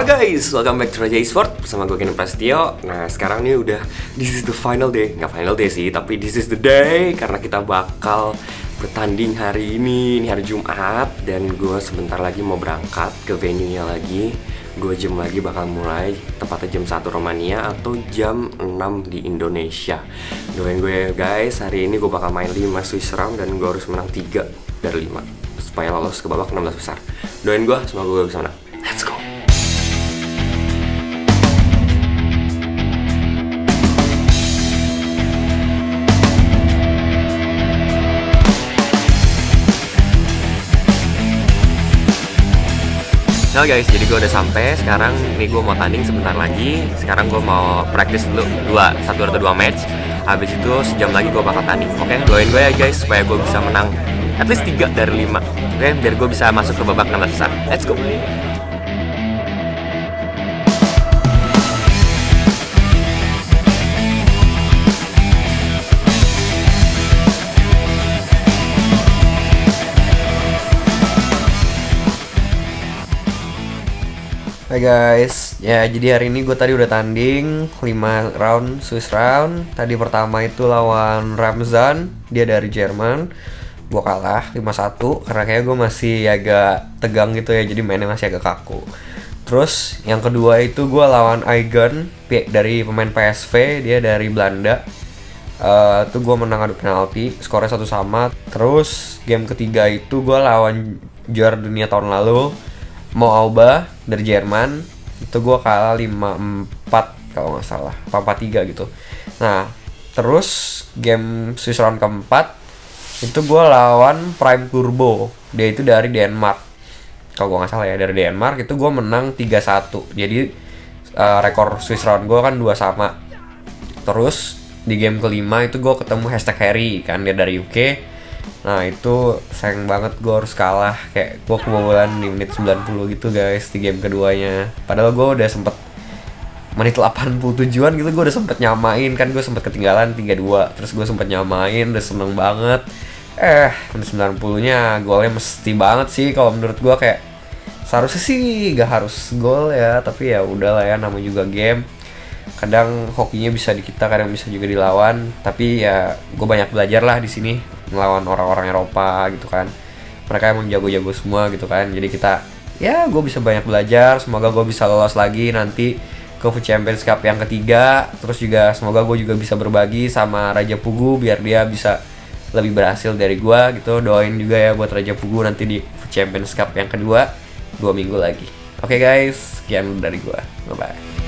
guys, welcome back to Raja Esport bersama gue Ken Prasetyo. Nah sekarang nih udah, this is the final day. Nggak final day sih, tapi this is the day Karena kita bakal bertanding hari ini, ini hari Jumat Dan gue sebentar lagi mau berangkat ke venue-nya lagi. Gue jam lagi bakal mulai, tepatnya jam 1 Romania atau jam 6 di Indonesia. Doain gue ya guys, hari ini gue bakal main 5 Swiss round dan gue harus menang 3 dari 5 supaya lolos ke babak 16 besar. Doain gue, semoga gue bisa menang. Nah guys, jadi gue udah sampai. Sekarang nih gue mau tanding sebentar lagi. Sekarang gue mau practice dulu dua satu atau dua match. Habis itu sejam lagi gue bakal tanding. Oke, doain gue ya guys supaya gue bisa menang at least 3 dari 5. Oke, biar gue bisa masuk ke babak 16 besar. Let's go. Hai guys, ya jadi hari ini gue tadi udah tanding 5 round Swiss round. Tadi pertama itu lawan Ramzan, dia dari Jerman. Gue kalah 5-1 karena kayak gue masih agak tegang gitu ya, jadi mainnya masih agak kaku. Terus yang kedua itu gue lawan Aigen dari pemain PSV, dia dari Belanda. Uh, itu gue menang adu penalti, skornya satu sama. Terus game ketiga itu gue lawan juara dunia tahun lalu, Mo Auba dari Jerman itu gue kalah 5-4 kalau nggak salah 4-3 gitu. Nah terus game Swiss round keempat itu gue lawan Prime Turbo. Dia itu dari Denmark. Kalau gue nggak salah ya dari Denmark itu gue menang 3-1 jadi uh, rekor Swiss round gue kan dua sama. Terus di game kelima itu gue ketemu hashtag Harry kan dia dari UK Nah itu sayang banget gue harus kalah. Kayak gue kebobolan di menit 90 gitu guys di game keduanya. Padahal gue udah sempet menit 87an gitu gue udah sempet nyamain. Kan gue sempet ketinggalan 3-2 Terus gue sempet nyamain udah seneng banget. Eh menit 90 nya golnya mesti banget sih kalau menurut gue kayak Seharusnya sih gak harus gol ya Tapi ya udah lah ya namanya juga game. Kadang hokinya bisa di kita kadang bisa juga dilawan tapi ya gue banyak belajar lah di sini melawan orang-orang Eropa gitu kan. Mereka emang jago-jago semua gitu kan. Jadi kita ya gue bisa banyak belajar semoga gue bisa lolos lagi nanti ke Food Champions Cup yang ketiga. Terus juga semoga gue juga bisa berbagi sama Raja Pugu biar dia bisa lebih berhasil dari gue gitu. Doain juga ya buat Raja Pugu nanti di Food Champions Cup yang kedua dua minggu lagi. Oke okay guys. Sekian dari gue bye bye